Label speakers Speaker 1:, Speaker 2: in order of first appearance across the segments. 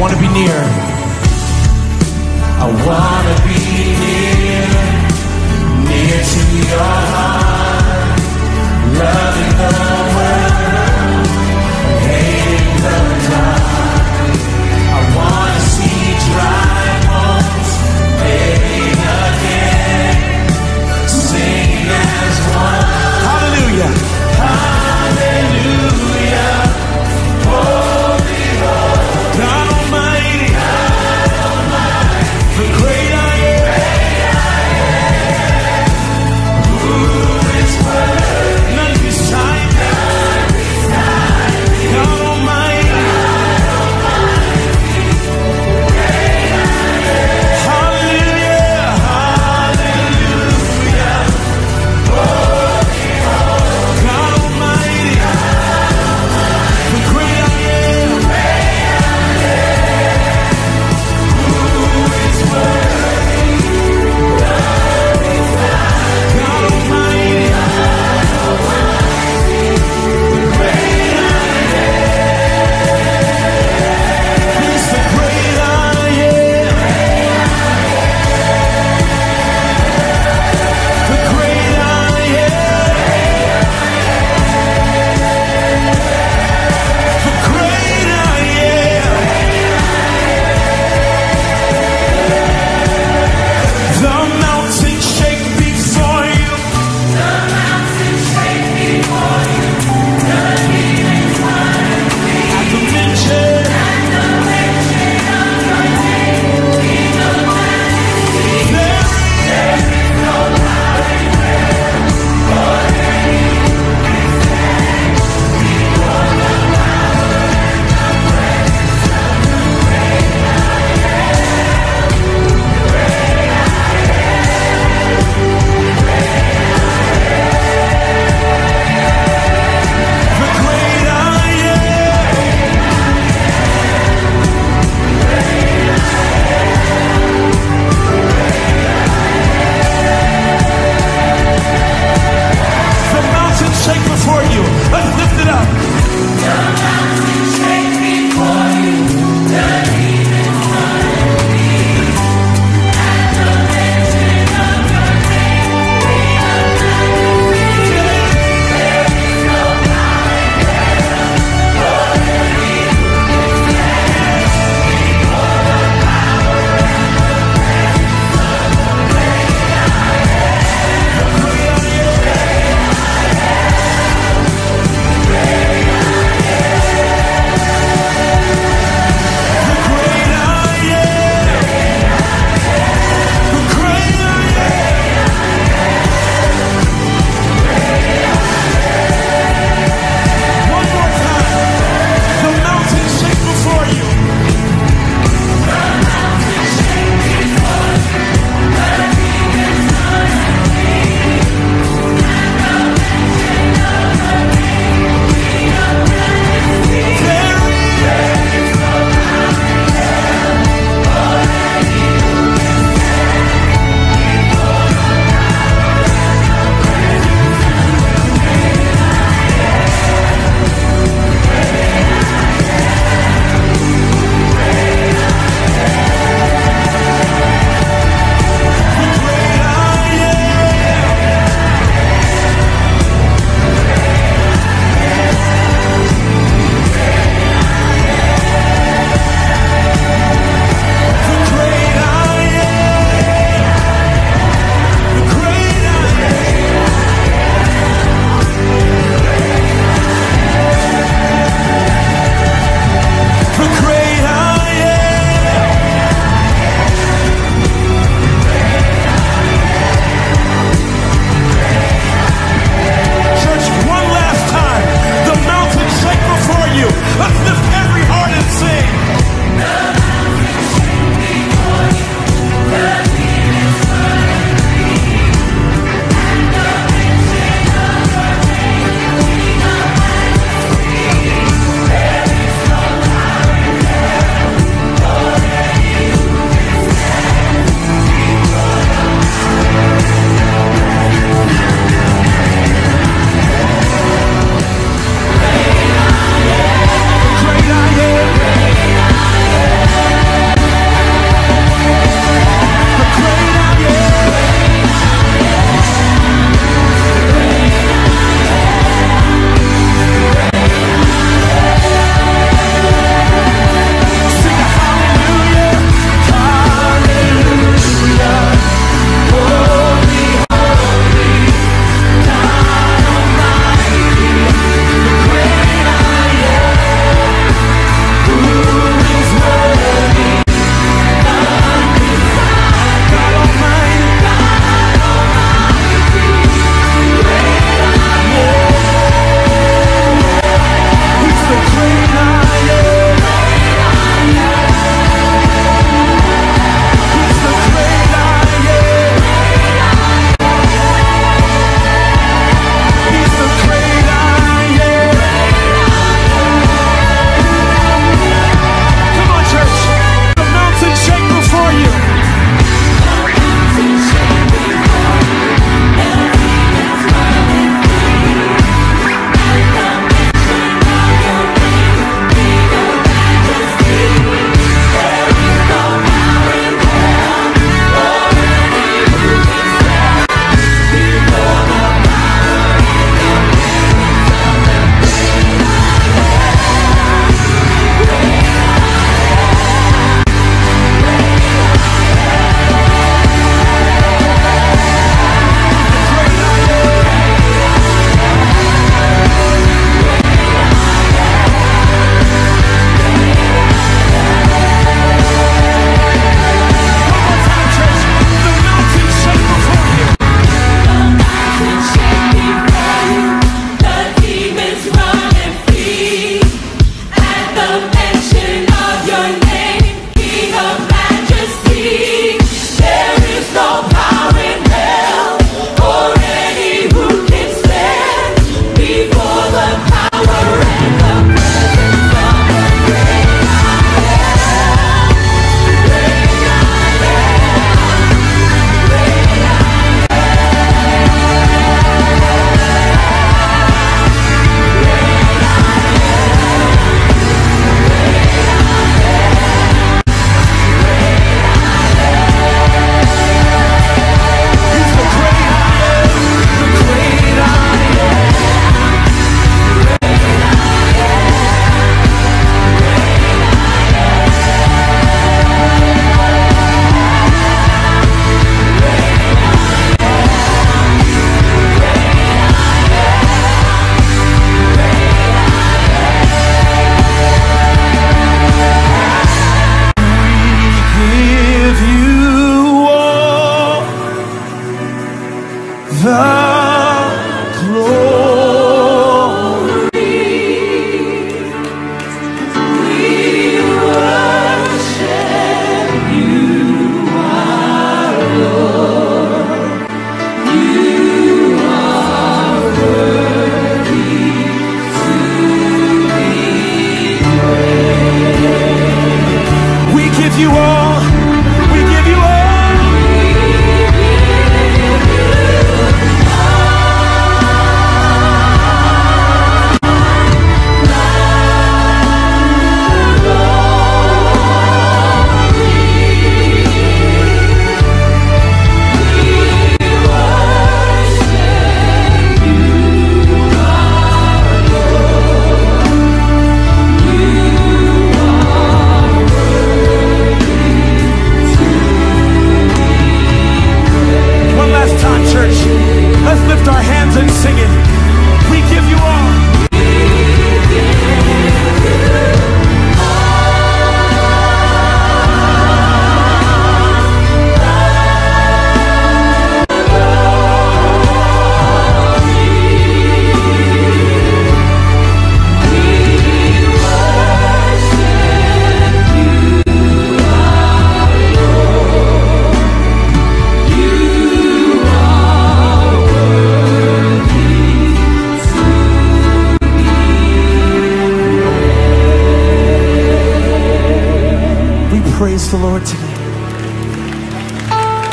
Speaker 1: want to be near. I want
Speaker 2: to be near, near to
Speaker 1: your heart, loving love.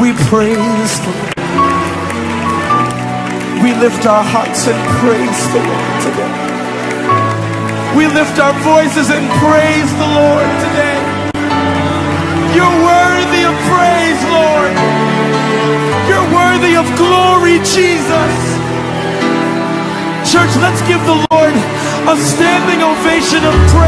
Speaker 1: We praise the Lord. We lift our hearts and praise the Lord today. We lift our voices and praise the Lord today. You're worthy of praise, Lord. You're worthy of glory, Jesus. Church, let's give the Lord a standing ovation of praise.